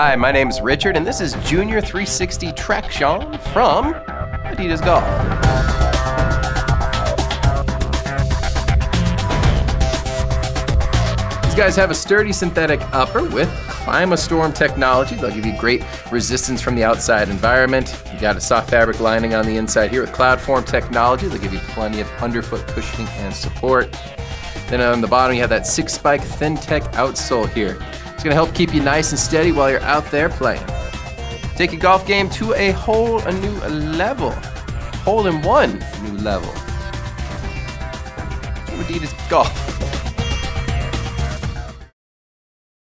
Hi, my name is Richard, and this is Junior 360 Traxion from Adidas Golf. These guys have a sturdy synthetic upper with Climastorm technology. They'll give you great resistance from the outside environment. You got a soft fabric lining on the inside here with Cloudfoam technology. They'll give you plenty of underfoot cushioning and support. Then on the bottom, you have that six spike ThinTech outsole here. It's gonna help keep you nice and steady while you're out there playing. Take your golf game to a whole a new level. Hole in one new level. Adidas Golf.